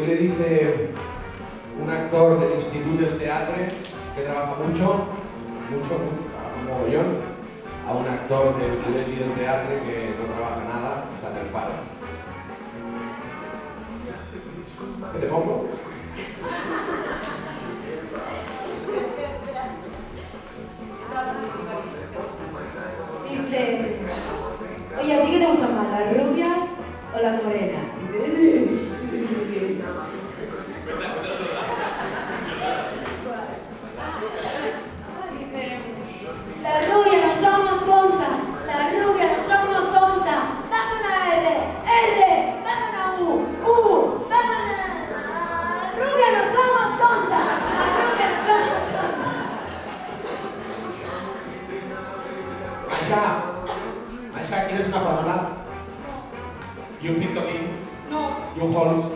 qué le dice un actor del Instituto del Teatro que trabaja mucho, mucho, trabaja un mogollón, a un actor del Colegio del Teatro que no trabaja nada, está en el paro? ¿Qué te pongo? Dice, oye, ¿a ti qué te gustan más, las rubias o las morenas? ¿Quieres una farola? ¿Y un Pictolín? No, ¿Y un Holmes?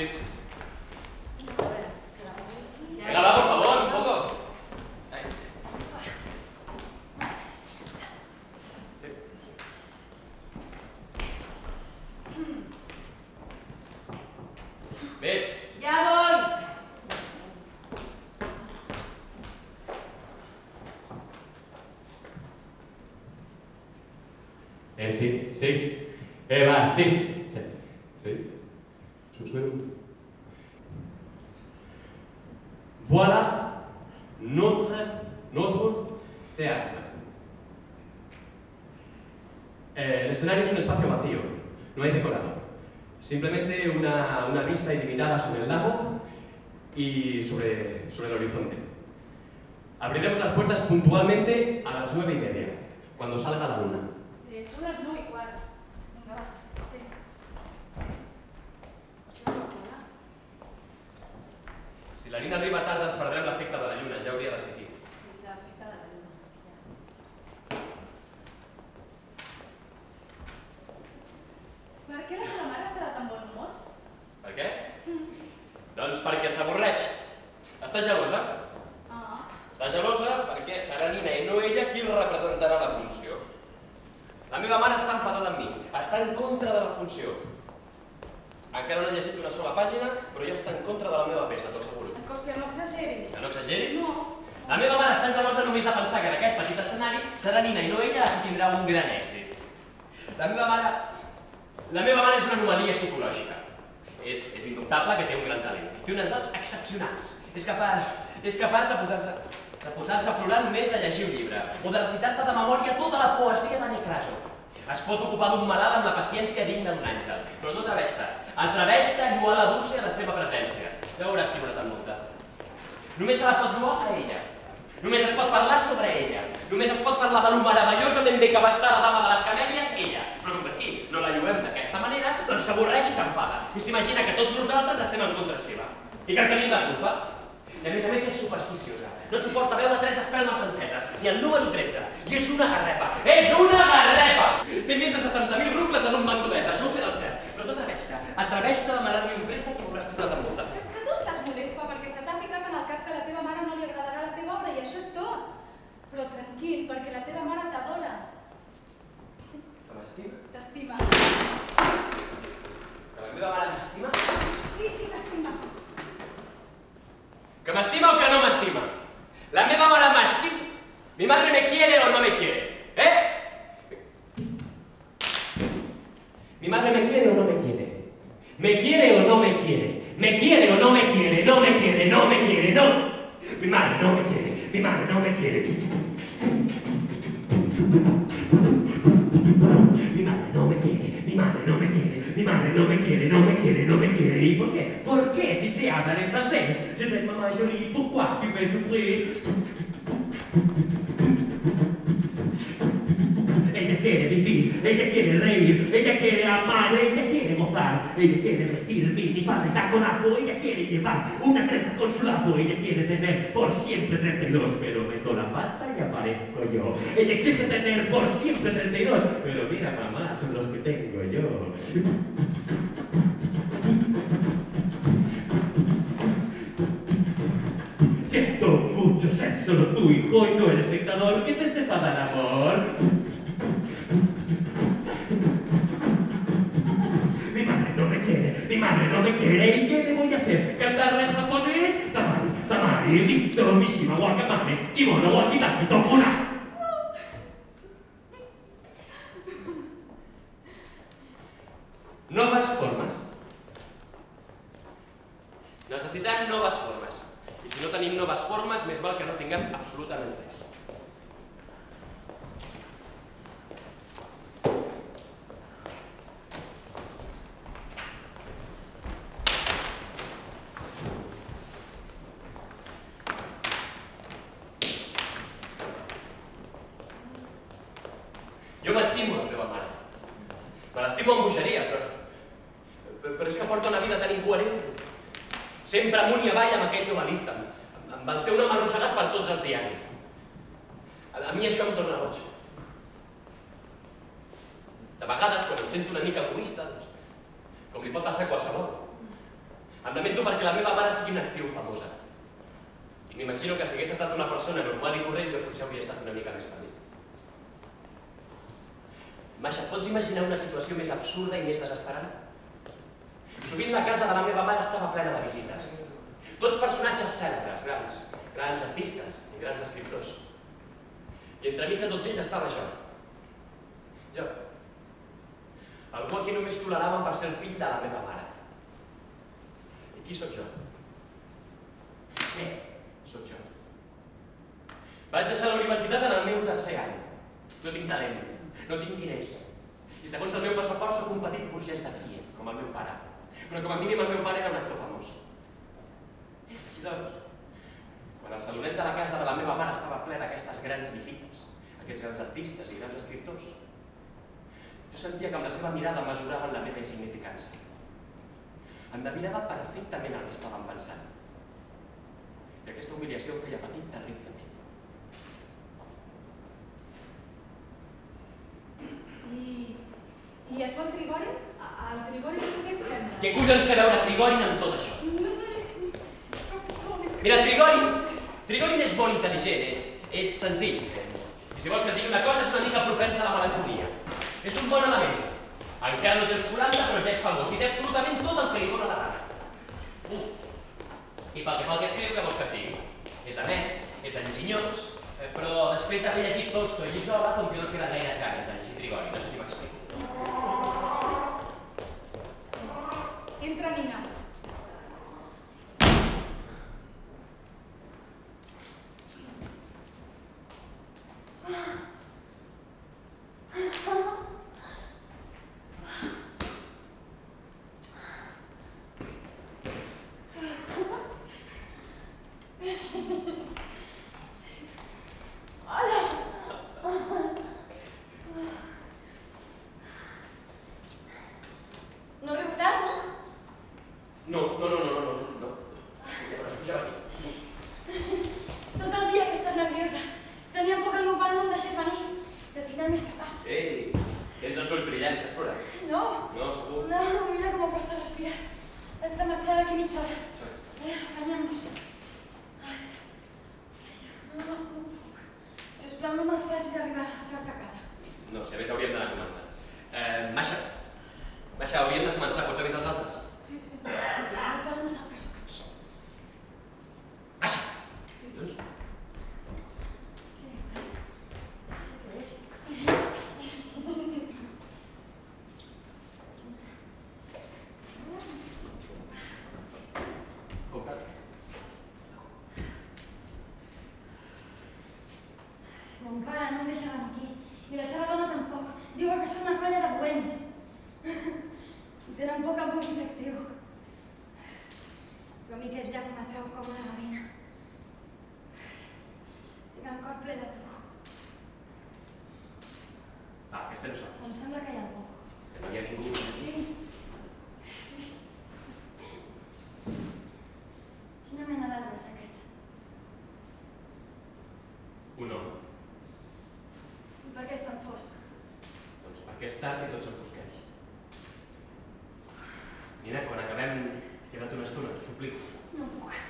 Una Coca-Cola? Please. Venga, va, por favor, un poco. Ahí. Sí. Ven. ¡Ya voy! Eh, sí, sí. Eh, va, sí. Sí. Sí. Susurro. Voilà notre, notre théâtre. Eh, el escenario es un espacio vacío, no hay decorado. Simplemente una, ilimitada sobre el lago y sobre, sobre el horizonte. Abriremos las puertas puntualmente a las nueve y media, cuando salga la luna. Eh, son las nueve y cuarto. Venga, va. Si la nina arriba tarda ens perdrem l'efecte de la lluna, ja hauria de ser aquí. Sí, la feta de la luna. Ja. Per què la teva mare està de tan bon humor? Doncs perquè s'avorreix. Està gelosa. Ah, Està gelosa perquè serà Nina i no ella qui representarà la funció. La meva mare està enfadada amb mi, està en contra de la funció. Encara no he llegit una sola pàgina, però ja està en contra de la meva peça, t'ho asseguro. Hòstia, no exageris. Que no exageri? No. La meva mare està gelosa només de pensar que en aquest petit escenari serà Nina i no ella qui tindrà un gran èxit. La meva mare... La meva mare és una anomalia psicològica. És, és indubtable que té un gran talent. Té unes dots excepcionals. És capaç, és capaç de posar-se de posar-se a plorar només de llegir un llibre o de recitar-te de memòria tota la poesia de Nekrasov. Es pot ocupar d'un malalt amb la paciència digna d'un àngel, però no atreveix-te. Atreveix-te a lluar la Dulce a la seva presència. Ja veuràs qui tan multa. Només se la pot lluar a ella. Només es pot parlar sobre ella. Només es pot parlar de lo meravellosament bé que va estar la dama de les camèlies, ella. Aquí no la lluem d'aquesta manera, doncs s'avorreix i s'enfada. I s'imagina que tots nosaltres estem en contra seva. I que en tenim la culpa. I a més a més és supersticiosa. No suporta veure tres espelmes enceses. I el número 13. I és una garrepa. És una garrepa! Té més de 70.000 rubles en un banc d'Odessa. Això ho sé del cert. Però tu atreveix-te. A demanar-li un préstec i que no te'n multa. Que, tu estàs molest, pa, perquè se t'ha ficat en el cap que la teva mare no li agradarà la teva obra i això és tot. Però tranquil, perquè la teva mare t'adora. M'estima? T'estima. Que la meva mare m'estima? Sí, sí, t'estima. ¿Que me estima o que no me estima? La meva mare m'estima. Mi madre me quiere o no me quiere. ¿Eh? Mi madre me quiere o no me quiere. Me quiere o no me quiere. Me quiere o no me quiere. No me quiere, no me quiere, no. Mi madre no me quiere. Mi madre no me quiere. Mi madre no me quiere. Mi madre no me quiere. Mi madre no me quiere, no me quiere, no me quiere. ¿Y por qué? ¿Por qué si se hablan en francés? Je t'aime maman jolie, pourquoi tu fais souffrir? Ella quiere reír, ella quiere amar, ella quiere gozar, ella quiere vestir el minifalda y taconazo, ella quiere llevar una creta con su lazo, ella quiere tener por siempre 32, pero meto la pata y aparezco yo. Ella exige tener por siempre 32, pero mira mamá, son los que tengo yo. Siento mucho ser solo tu hijo y no el espectador que te sepa dar amor. Mi madre no me quiere, ¿y qué le voy a hacer? ¿Cantarle en japonés? Tamari, tamari, miso, mishima, wakamame, kimono, wakitaki, tomura. Jo m'estimo la teva mare. Me l'estimo amb bogeria, però... Però és que porta una vida tan incoherent. Sempre amunt i avall amb aquell novel·lista, amb, amb el seu nom arrossegat per tots els diaris. A, a mi això em torna boig. De vegades, quan em sento una mica egoista, doncs, com li pot passar a qualsevol, em lamento perquè la meva mare sigui una actriu famosa. I m'imagino que si hagués estat una persona normal i corrent, jo potser hauria estat una mica més feliç. Et pots imaginar una situació més absurda i més desesperant? Sovint la casa de la meva mare estava plena de visites. Tots personatges cèlebres, grans, grans artistes i grans escriptors. I entremig de tots ells estava jo. Jo. Algú a qui només toleraven per ser el fill de la meva mare. I qui sóc jo? Què sóc jo? Vaig deixar la universitat en el meu tercer any. No tinc talent, no tinc diners. I segons el meu passaport sóc un petit burgès de Kíev, com el meu pare. Però com a mínim el meu pare era un actor famós. Així doncs, quan el salonet de la casa de la meva mare estava ple d'aquestes grans visites, aquests grans artistes i grans escriptors, jo sentia que amb la seva mirada mesuraven la meva insignificància. Endevinava perfectament el que estaven pensant. I aquesta humiliació em feia patir terriblement. I, I a tu el Trigori? A- El Trigori què collons té a veure Trigorin amb tot això? No, no, és que... Mira, Trigorin, Trigorin és molt intel·ligent, és, és senzill. I si vols que et digui una cosa, és una mica propensa a la melancolia. És un bon element. Encara no té els 40, però ja és famós i té absolutament tot el que li dóna la gana. Uh. I pel que fa al que escriu, què vols que et digui? És amet, és enginyós, eh, però després d'haver llegit Tolstoi i Zola, com que no et queden gaires ganes de llegir Trigori, no sé si m'explico. Entra, Nina. No riu tant, no? No, no, no, no, no, no, no. Però es puja aquí. Tot el dia que he estat nerviosa. Tenia por que el meu pare no em deixés venir. I al final m'he escapat. Ei, tens els ulls brillants, que has plorat? No, No, segur. no, mira com em costa respirar. Has de marxar d'aquí mitja hora. Eh, Afanyem-nos. Ai, No, no, no puc. Sisplau, no me'l facis arribar tard a casa. No, si a més hauríem d'anar a començar. Eh, Masha, Masha, hauríem de començar, pots avisar els altres? Sí, sí. Pare no sap que sóc aquí. Masha! Sí. Doncs, com que... Mon pare no em deixa venir aquí. I la seva dona tampoc. Diuen que són una colla de bohemis. I tenen por que em pugui fer actriu. Però a mi aquest llac m'atrau com una gavina. Tinc el cor ple de tu. Va, que estem sols. Que no hi ha ningú. Sí. Quina mena d'arbre és aquest? Un home. I per què és tan fosc? Doncs perquè és tard i tot s'enfosqueix. Nina, quan acabem, queda't una estona, t'ho suplico. No puc.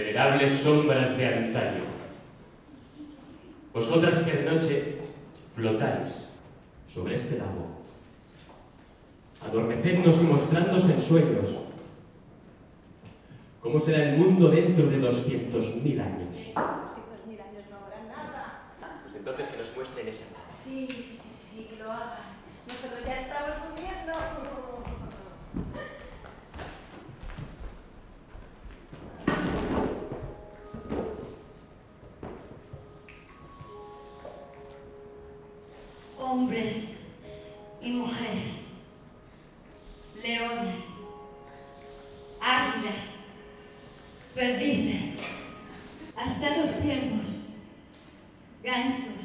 Venerables sombras de antaño. Vosotras que de noche flotáis sobre este lago, adormecednos y mostrándonos en sueños ¿Cómo será el mundo dentro de 200.000 años? 200.000 años no habrá nada. Pues entonces que nos muestren esa nada. Sí, sí, sí, sí, que lo hagan. Nosotros ya estamos durmiendo. Hombres y mujeres, leones, águilas, perdices, hasta los ciervos, gansos,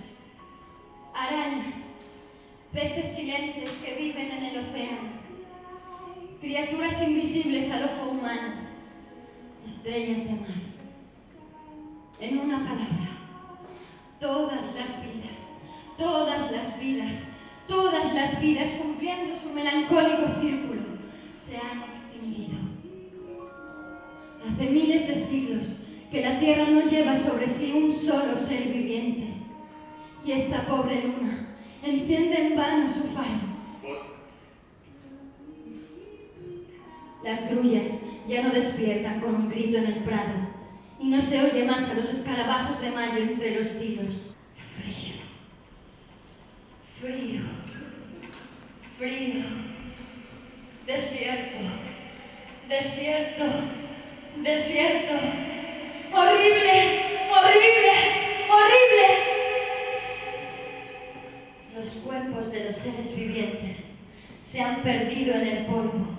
Las grullas ya no despiertan con un grito en el prado y no se oye más a los escarabajos de mayo entre los tiros. Frío, frío, frío, desierto, desierto, desierto, horrible, horrible, horrible. Los cuerpos de los seres vivientes se han perdido en el polvo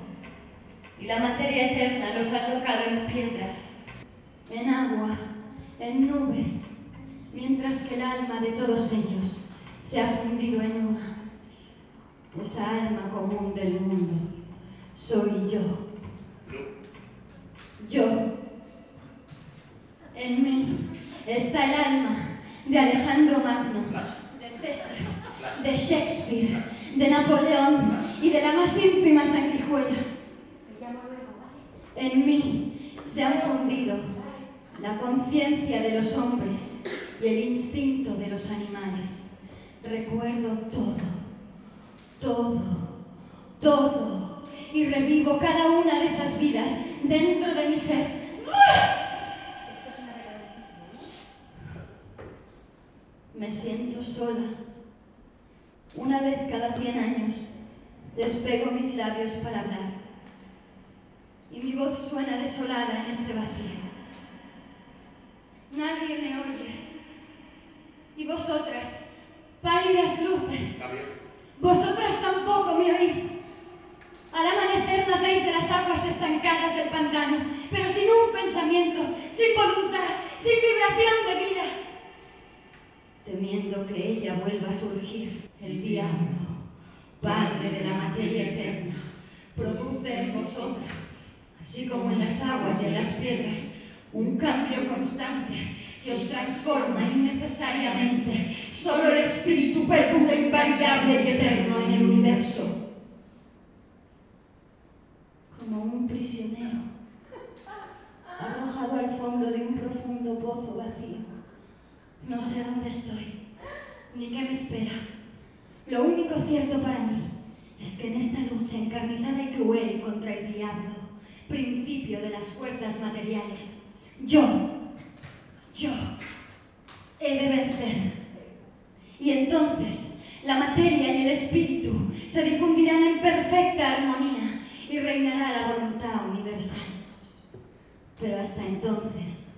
y la materia eterna los ha tocado en piedras, en agua, en nubes, mientras que el alma de todos ellos se ha fundido en una. Esa alma común del mundo soy yo. Yo. En mí está el alma de Alejandro Magno, de César, de Shakespeare, de Napoleón y de la más ínfima sanguijuela. En mí se han fundido la conciencia de los hombres y el instinto de los animales. Recuerdo todo, todo, todo y revivo cada una de esas vidas dentro de mi ser. Me siento sola. Una vez cada cien años despego mis labios para hablar y mi voz suena desolada en este vacío. Nadie me oye. Y vosotras, pálidas luces, vosotras tampoco me oís. Al amanecer nacéis de las aguas estancadas del pantano, pero sin un pensamiento, sin voluntad, sin vibración de vida. Temiendo que ella vuelva a surgir, el diablo, padre de la materia eterna, produce en vosotras, así como en las aguas y en las piedras, un cambio constante que os transforma innecesariamente. Solo el espíritu perdura invariable y eterno en el universo. Como un prisionero arrojado al fondo de un profundo pozo vacío. No sé dónde estoy, ni qué me espera. Lo único cierto para mí es que en esta lucha encarnizada y cruel contra el diablo, principio de las fuerzas materiales, yo, yo, he de vencer. Y entonces la materia y el espíritu se difundirán en perfecta armonía y reinará la voluntad universal. Pero hasta entonces...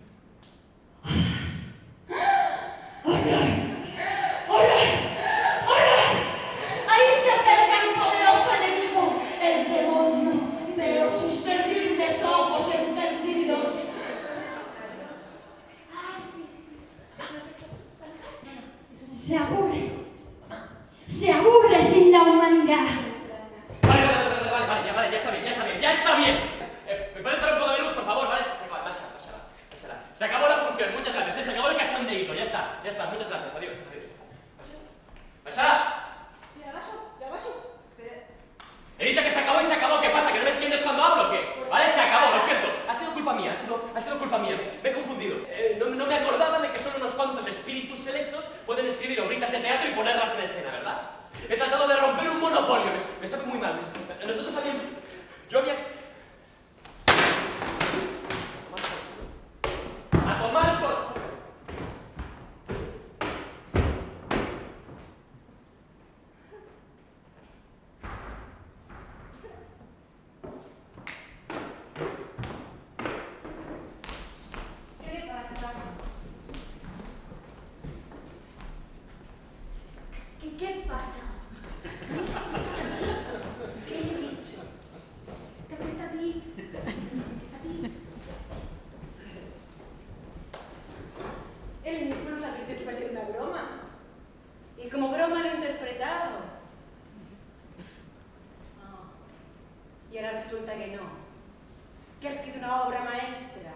obra maestra.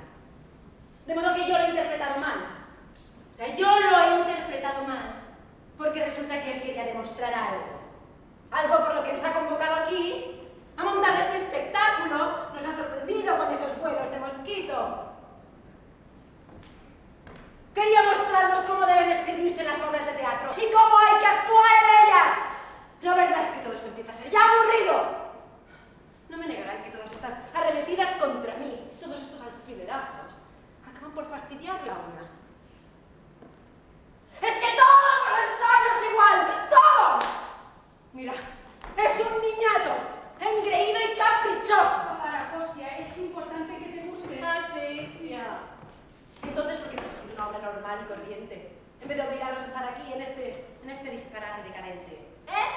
De modo que yo lo he interpretado mal. O sea, yo lo he interpretado mal. Porque resulta que él quería demostrar algo. Algo por lo que nos ha convocado aquí. Ha montado este espectáculo. Nos ha sorprendido con esos vuelos de mosquito. Quería mostrarnos cómo deben escribirse las obras de teatro y cómo hay que actuar en ellas. La verdad es que todo esto empieza a ser ya aburrido. No me negarán que todas estas arremetidas contra mí, todos estos alfilerazos, acaban por fastidiarla una. ¡Es que todos los ensayos igual! ¡Todos! Mira, es un niñato, engreído y caprichoso. Para Cosia, es importante que te guste. Ah, sí, ya. corriente, en vez de obligarlos a estar aquí en este, en este disparate decadente. ¿Eh?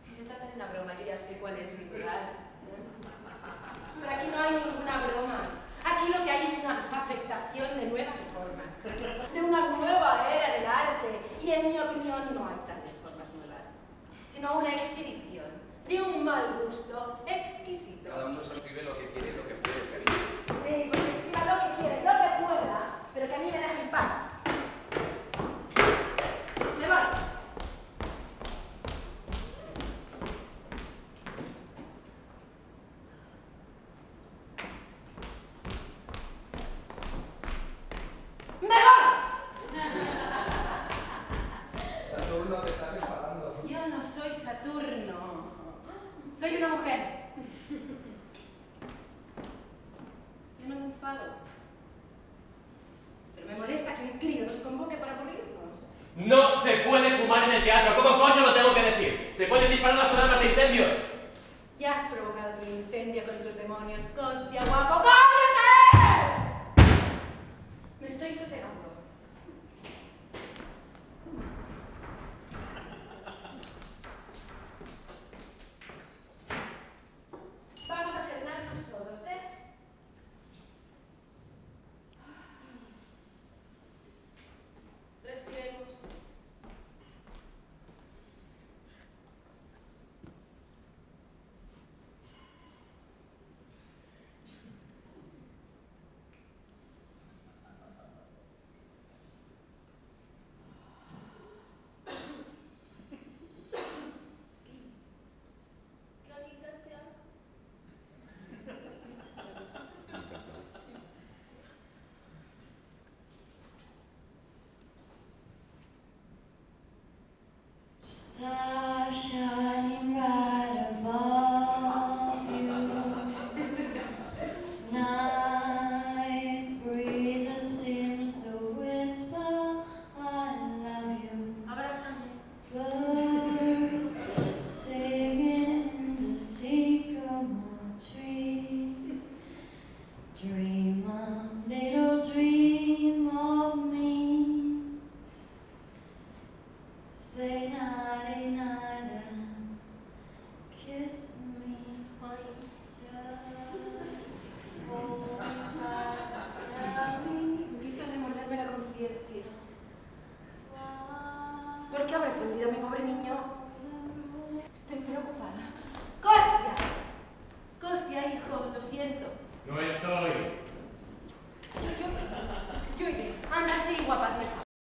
Si se trata de una broma, yo ya sé cuál es mi lugar. Pero aquí no hay ninguna broma. Aquí lo que hay es una afectación de nuevas formas, de una nueva era del arte. Y en mi opinión no hay tales formas nuevas, sino una exhibición de un mal gusto exquisito. Cada uno escribe lo que quiere y lo que puede, cariño. Sí, pues escriba lo que quiera, lo que pueda, pero que a mí me deje en paz. Me voy. ¡Me voy! Saturno, te estás enfadando. Yo no soy Saturno. Soy una mujer. Yo no me enfado. Pero me molesta que un crío nos convoque para aburrirnos. No se puede fumar en el teatro. ¿Cómo coño lo tengo que decir? ¿Se pueden disparar las alarmas de incendios? Ya has provocado tu incendio con tus demonios. ¡Costia, guapo! ¡Cállate!